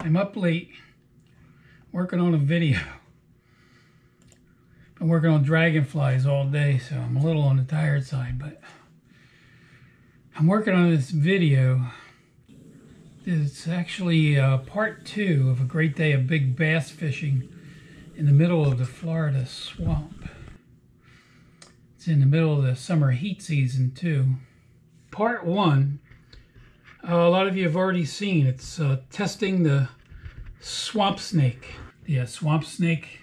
I'm up late working on a video. Been working on dragonflies all day, so I'm a little on the tired side, but I'm working on this video. It's actually uh, part two of a great day of big bass fishing in the middle of the Florida swamp. It's in the middle of the summer heat season too. Part one, uh, a lot of you have already seen. It's uh, testing the swamp snake. Uh, swamp snake,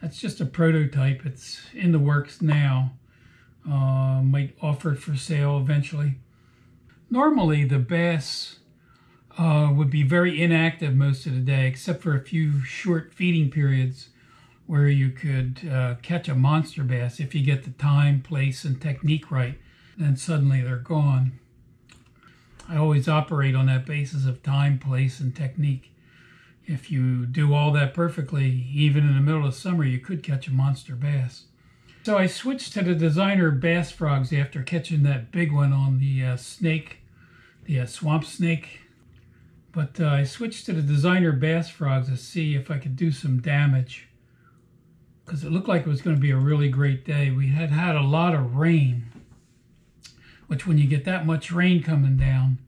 that's just a prototype. It's in the works now. Uh, might offer it for sale eventually. Normally the bass uh, would be very inactive most of the day, except for a few short feeding periods where you could uh, catch a monster bass if you get the time, place, and technique right. Then suddenly they're gone. I always operate on that basis of time, place, and technique. If you do all that perfectly, even in the middle of summer, you could catch a monster bass. So I switched to the designer bass frogs after catching that big one on the uh, snake, the uh, swamp snake. But uh, I switched to the designer bass frogs to see if I could do some damage because it looked like it was going to be a really great day. We had had a lot of rain, which when you get that much rain coming down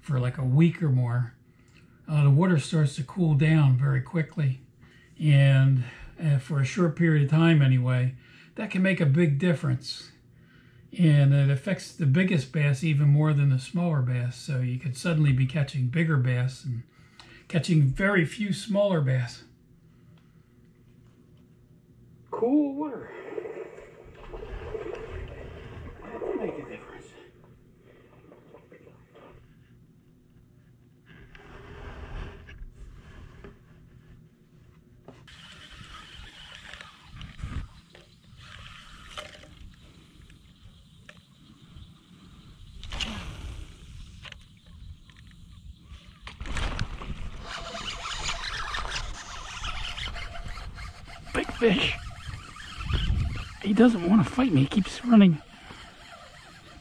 for like a week or more, uh, the water starts to cool down very quickly. And uh, for a short period of time anyway, that can make a big difference. And it affects the biggest bass even more than the smaller bass. So you could suddenly be catching bigger bass and catching very few smaller bass cool water. That make a difference. Big fish he doesn't want to fight me. He keeps running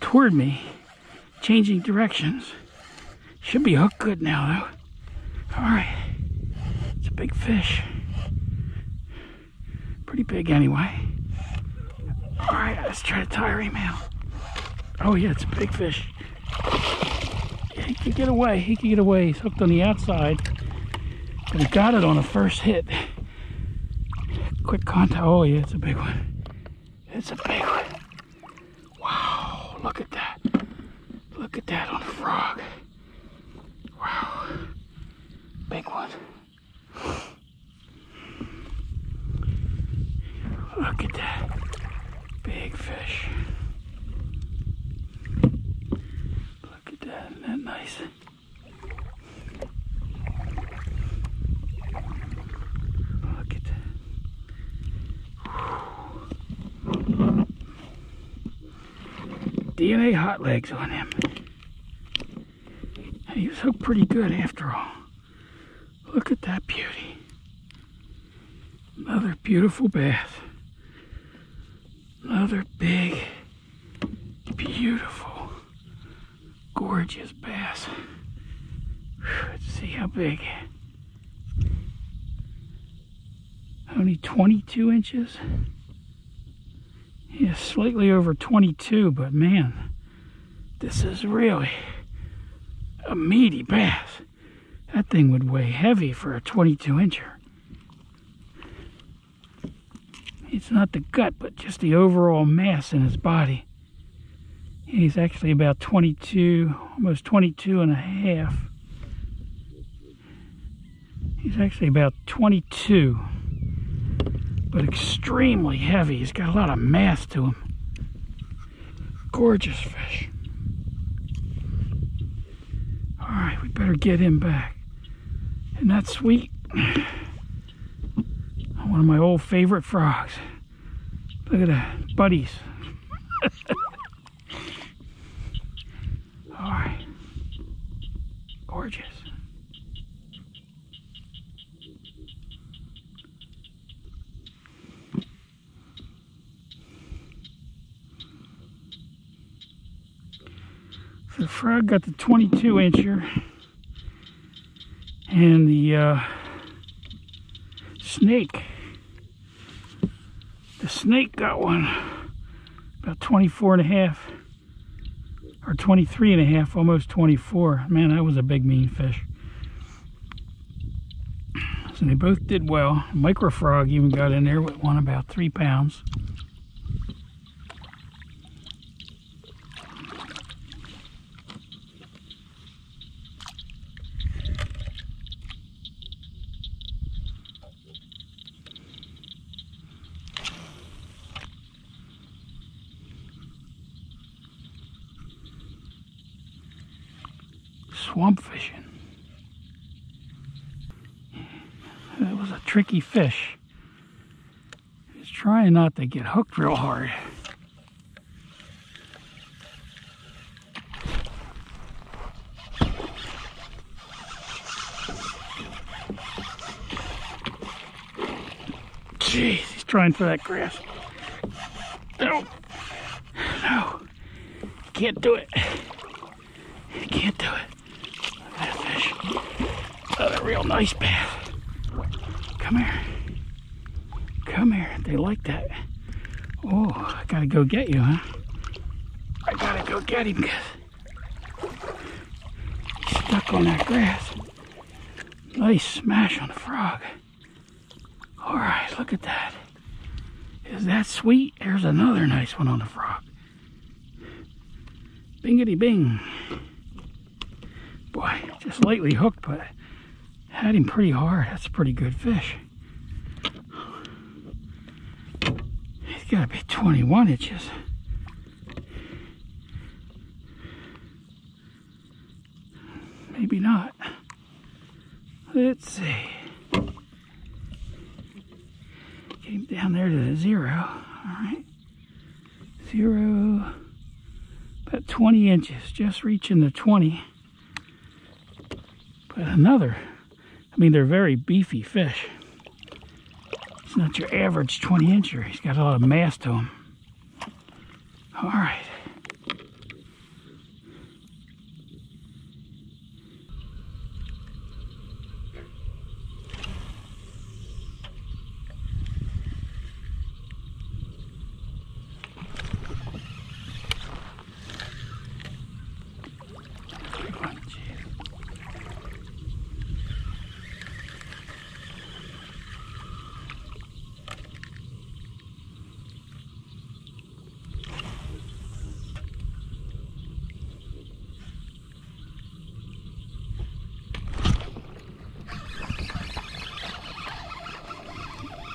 toward me, changing directions. Should be hooked good now, though. All right. It's a big fish. Pretty big, anyway. All right, let's try to him out. Oh, yeah, it's a big fish. He can get away. He can get away. He's hooked on the outside. But he got it on the first hit. Quick contact. Oh, yeah, it's a big one. It's a big one. Wow, look at that. Look at that on a frog. Wow. Big one. Look at that. Big fish. Look at that. Isn't that nice? DNA hot legs on him. He was hooked pretty good after all. Look at that beauty. Another beautiful bass. Another big, beautiful, gorgeous bass. Let's see how big. Only 22 inches. Yeah, slightly over 22, but man, this is really a meaty bass. That thing would weigh heavy for a 22 incher. It's not the gut, but just the overall mass in his body. He's actually about 22, almost 22 and a half. He's actually about 22 but extremely heavy. He's got a lot of mass to him. Gorgeous fish. All right, we better get him back. Isn't that sweet? One of my old favorite frogs. Look at that, buddies. All right, gorgeous. The frog got the 22 incher. And the uh, snake, the snake got one about 24 and a half or 23 and a half, almost 24. Man, that was a big mean fish. So they both did well. Micro frog even got in there with one about three pounds. Swamp fishing. That was a tricky fish. He's trying not to get hooked real hard. Jeez, he's trying for that grass. No. No. Can't do it. Can't do it fish. Another real nice bass. Come here. Come here. They like that. Oh, I gotta go get you, huh? I gotta go get him because he's stuck on that grass. Nice smash on the frog. All right, look at that. Is that sweet? There's another nice one on the frog. Bingity bing. Boy, just lightly hooked, but had him pretty hard. That's a pretty good fish. He's got to be 21 inches. Maybe not. Let's see. Came down there to the zero. All right. Zero, about 20 inches, just reaching the 20. Another, I mean, they're very beefy fish. It's not your average 20 incher. He's got a lot of mass to him. All right.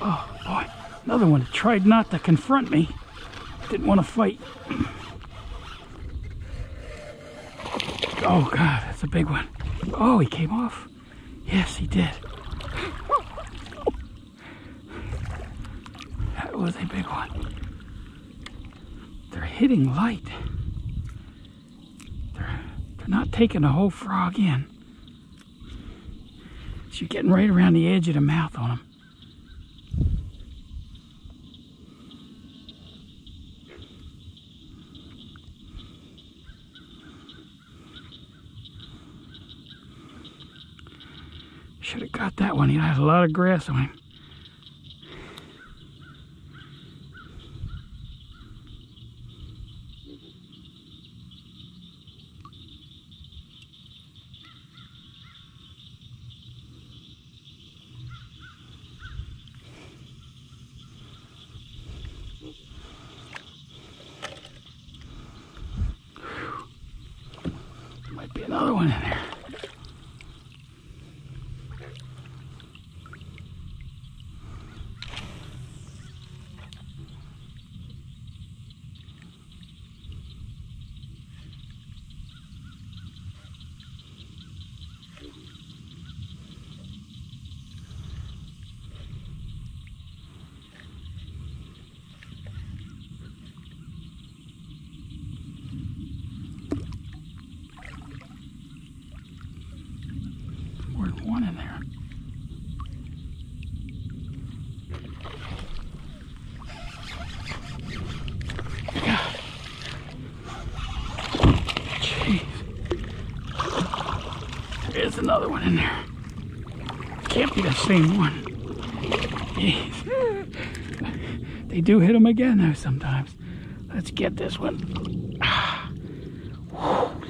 Oh boy, another one that tried not to confront me. Didn't want to fight. Oh God, that's a big one. Oh, he came off. Yes, he did. That was a big one. They're hitting light. They're, they're not taking the whole frog in. So you're getting right around the edge of the mouth on them. Should have got that one. He has a lot of grass on him. Might be another one in there. More than one in there. God. Jeez. There's another one in there. can't be the same one. Jeez. They do hit them again though sometimes. Let's get this one.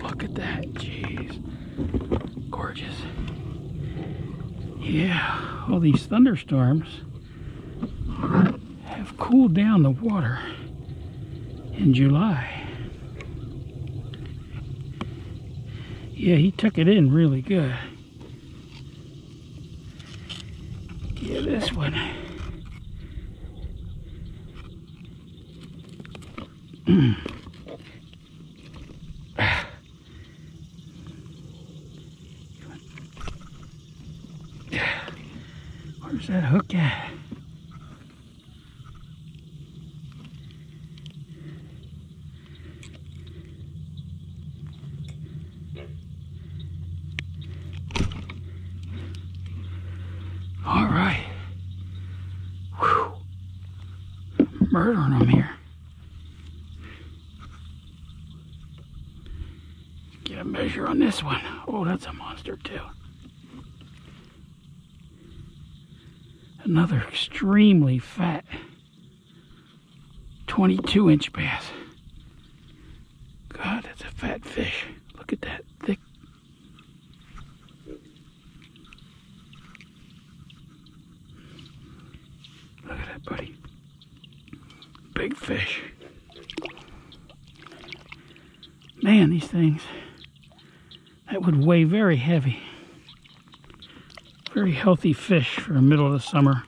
Look at that. Jeez. Gorgeous. Yeah, all these thunderstorms have cooled down the water in July. Yeah, he took it in really good. Yeah, this one. Where's that hook at? All right. Whew. Murdering them here. Get a measure on this one. Oh, that's a monster too. Another extremely fat 22 inch bass. God, that's a fat fish. Look at that thick. Look at that, buddy. Big fish. Man, these things, that would weigh very heavy. Very healthy fish for the middle of the summer.